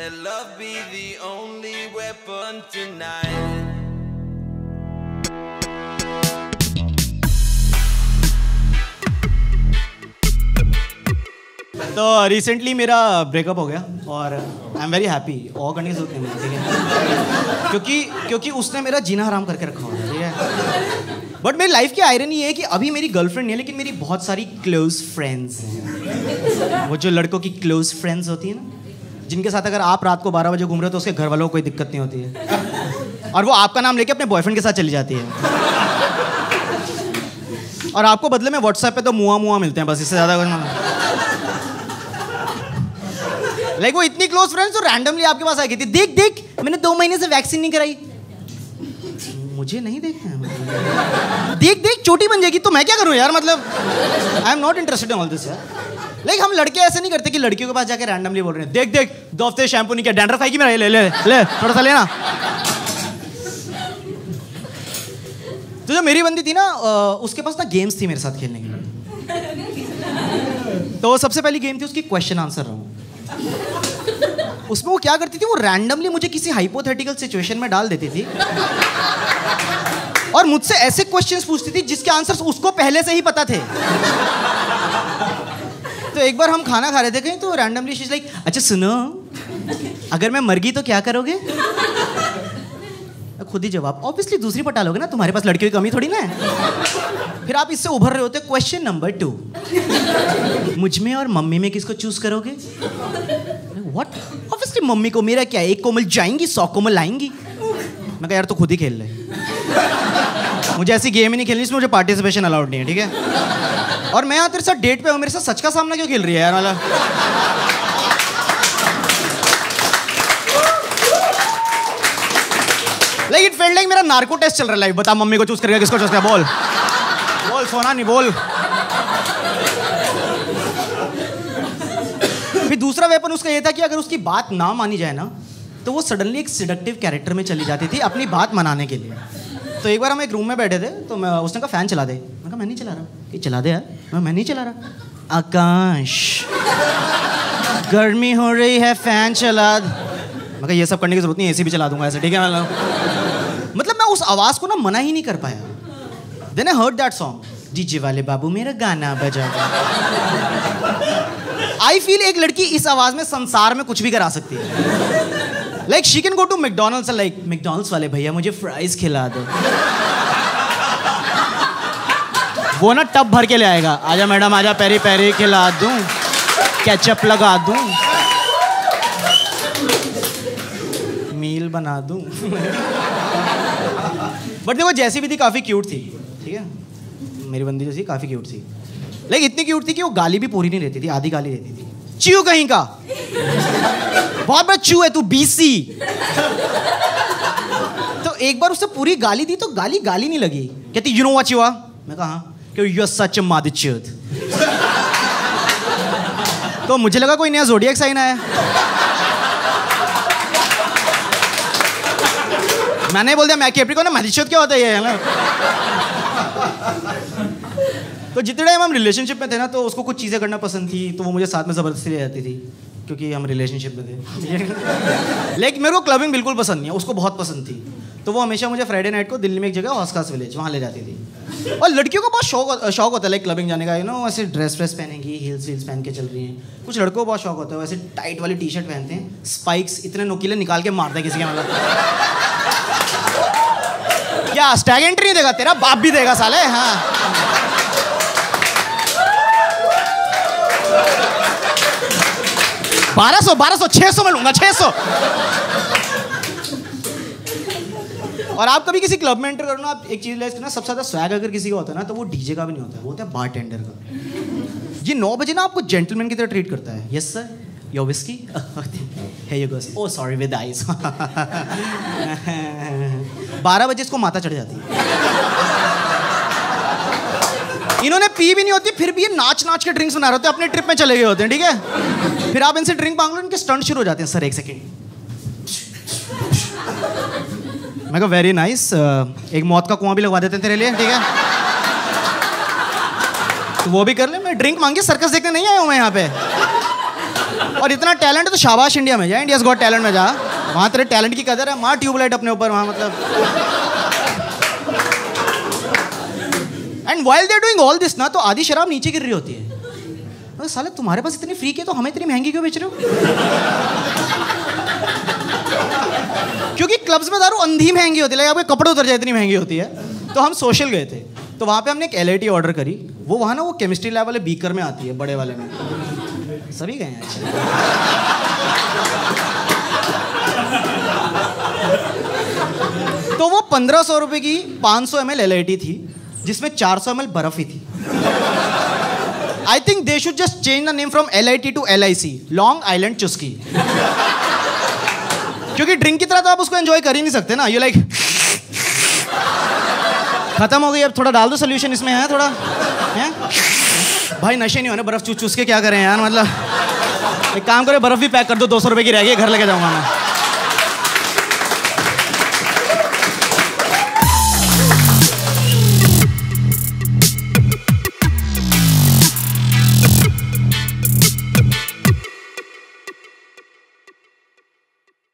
Let love be the only weapon tonight. तो recently मेरा breakup हो गया और आई एम वेरी हैप्पी और करने की ज़रूरत नहीं ठीक है? क्योंकि क्योंकि उसने मेरा जीना हराम करके रखा हुआ है, ठीक है? बट मेरी लाइफ की आयरन ये है कि अभी मेरी गर्लफ्रेंड नहीं है, लेकिन मेरी बहुत सारी क्लोज फ्रेंड्स हैं। वो जो लड़कों की क्लोज फ्रेंड्स होती है ना जिनके साथ अगर आप रात को बारह बजे घूम रहे हो तो उसके घर वालों को कोई दिक्कत नहीं होती है। और वो आपका नाम लेके अपने बॉयफ्रेंड के साथ चली जाती है। और आपको बदले में व्हाट्सएप पे तो मुआ मुआ मिलते हैं, बस इससे ज़्यादा कुछ लाइक वो इतनी क्लोज फ्रेंड्स तो रैंडमली आपके पास आ गई थी। देख देख, मैंने दो महीने से वैक्सीन नहीं कराई। मुझे नहीं देखना है देख देख, चोटी बन जाएगी तो मैं क्या करूँ यार मतलब। I am not interested in all this यार। लाइक हम लड़के ऐसे नहीं करते कि लड़कियों के पास जाके रैंडमली बोल रहे हैं, देख देख, दो हफ़्ते शैम्पू नहीं किया डैंड्रफ आएगी मेरा? ले ले ले, थोड़ा सा लेना। तो जो मेरी बंदी थी ना उसके पास ना गेम्स थी मेरे साथ खेलने के तो सबसे पहली गेम थी उसकी क्वेश्चन आंसर राउंड उसमें वो क्या करती थी, वो रैंडमली मुझे किसी हाइपोथेटिकल सिचुएशन में डाल देती थी। और मुझसे ऐसे क्वेश्चंस पूछती थी जिसके आंसर्स उसको पहले से ही पता थे। तो एक बार हम खाना खा रहे थे कहीं तो रैंडमली शीज लाइक अच्छा सुनो, अगर मैं मर गई तो क्या करोगे? खुद ही जवाब ऑब्वियसली दूसरी पटा लोगे ना, तुम्हारे पास लड़कियों की कमी थोड़ी ना है। फिर आप इससे उभर रहे होते क्वेश्चन नंबर टू मुझमें और मम्मी में किसको चूज़ करोगे? व्हाट ऑब्वियसली मम्मी को, मेरा क्या एक कोमल जाएँगी, सौ कोमल आएँगी मैं कहा, यार तो खुद ही खेल ले। मुझे ऐसी गेम ही नहीं खेलनी, इसमें मुझे पार्टिसिपेशन अलाउड नहीं है, ठीक है? और मैं यहाँ तेरे साथ डेट पे हूँ, मेरे साथ सच का सामना क्यों खेल रही है यार वाला? लाइक इट फेल्ड लाइक मेरा नार्को टेस्ट चल रहा है लाइक बता, मम्मी को चूज़ करेगा, किसको चूज़ करेगा? बोल। बोल, सोना नहीं, बोल। फिर दूसरा वेपन उसका ये था कि अगर उसकी बात ना मानी जाए ना तो वो सडनली एक सिडक्टिव कैरेक्टर में चली जाती थी अपनी बात मनाने के लिए। तो एक बार हम एक रूम में बैठे थे तो मैं, उसने कहा फ़ैन चला दे। मैं कहा, मैं नहीं चला रहा। कि चला दे यार? मैं मैं नहीं चला रहा। आकाश, गर्मी हो रही है फ़ैन चला मैं कहा, ये सब करने की ज़रूरत नहीं एसी भी चला दूँगा ऐसे, ठीक है? मतलब मतलब मैं उस आवाज़ को ना मना ही नहीं कर पाया। Then I heard that song DJ वाले बाबू, मेरा गाना बजा आई फील एक लड़की इस आवाज़ में संसार में कुछ भी करा सकती है। Like she can go to McDonald's like McDonald's वाले भैया मुझे फ्राइज खिला दो वो ना टब भर के ले आएगा। आजा मैडम, आजा, पेरी पेरी, खिला दूँ। केचप लगा दूँ। मील बना दूँ। बट देखो, जैसी भी थी, काफ़ी क्यूट थी। ठीक है? मेरी बंदी जो थी काफ़ी क्यूट थी। लेकिन इतनी क्यूट थी कि वो गाली भी पूरी नहीं रहती थी, आधी गाली रहती थी। च्यू कहीं का? बहुत बड़ा चू है तू बीसी तो एक बार उससे पूरी गाली दी तो गाली गाली नहीं लगी। कहती यू नो व्हाट यू मैं कहा हाँ। कि यू आर सच अ तो मुझे लगा कोई नया जोडियक साइन आया। मैंने बोल दिया, मैं कैप्रिकॉन ना मैजिश्योत क्या होता है ये, है ना? तो जितने टाइम हम रिलेशनशिप में थे ना तो उसको कुछ चीज़ें करना पसंद थी तो वो मुझे साथ में ज़बरदस्ती ले जाती थी, क्योंकि हम रिलेशनशिप में थे। लेकिन मेरे को क्लबिंग बिल्कुल पसंद नहीं है, उसको बहुत पसंद थी। तो वो हमेशा मुझे फ्राइडे नाइट को दिल्ली में एक जगह हॉस्कास विलेज वहाँ ले जाती थी। और लड़कियों को बहुत शौक शौक होता है लाइक क्लबिंग जाने का यू नो ऐसे ड्रेस व्रेस पहनेंगी हील्स वील्स पहन के चल रही हैं। कुछ लड़कों को बहुत शौक होता है वैसे टाइट वाली टी शर्ट पहनते हैं स्पाइक्स इतने नुकीले निकाल के मारते हैं किसी के मतलब। क्या स्टैग एंट्री देगा तेरा? बाप भी देगा साले हाँ। बारह सौ बारह सौ, छह सौ में लूँगा, छह सौ। और आप कभी किसी क्लब में एंटर करो ना, आप एक चीज़ रियलाइज़ करना, सबसे ज़्यादा स्वैग अगर किसी का होता है ना तो वो डीजे का भी नहीं होता है, वो होता है बार टेंडर का। ये नौ बजे ना आपको जेंटलमैन की तरह ट्रीट करता है। Yes sir your whisky oh sorry with ice बारह बजे इसको माता चढ़ जाती है। इन्होंने पी भी नहीं होती, फिर भी ये नाच नाच के ड्रिंक्स बना रहे होते हैं अपने ट्रिप में चले गए होते हैं ठीक है? फिर आप इनसे ड्रिंक मांग लो, इनके स्टंट शुरू हो जाते हैं, सर, एक सेकेंड मैं कहा वेरी नाइस एक मौत का कुआँ भी लगवा देते हैं तेरे लिए, ठीक है? तो वो भी कर ले, मैं ड्रिंक मांगी सर्कस देखने नहीं आया हूँ मैं यहाँ पे। और इतना टैलेंट है तो शाबाश इंडिया में जा इंडियाज गॉट टैलेंट में जा। वहाँ तेरे टैलेंट की कदर है, माँ ट्यूबलाइट अपने ऊपर, वहाँ मतलब। And while they doing all this ना तो आधी शराब नीचे गिर रही होती है। अरे साले, तुम्हारे पास इतनी फ्री की तो हमें इतनी महँगी क्यों बेच रहे हो? क्योंकि क्लब्स में दारू अंधी महँगी होती है आपके कपड़े उतर जाए, इतनी महँगी होती है। तो हम सोशल गए थे। तो वहाँ पे हमने एक एल ऑर्डर करी। वो वहाँ ना, वो केमिस्ट्री लैब वाले बीकर में आती है, बड़े वाले में। सभी गए हैं। तो वो पंद्रह सौ रुपये की पाँच सौ एम एल थी। जिसमें चार सौ एम बर्फ़ ही थी। I think they should just change the name from L I T to L I C long island चुस्की क्योंकि ड्रिंक की तरह तो आप उसको एंजॉय कर ही नहीं सकते ना। यू लाइक खत्म हो गई, अब थोड़ा डाल दो सोल्यूशन इसमें, है थोड़ा? है? भाई, नशे नहीं होने, बर्फ़ चूस चूस के क्या करें यार मतलब। एक काम करो, बर्फ़ भी पैक कर दो दो सौ रुपये की रह गई, घर लेके जाऊँगा मैं।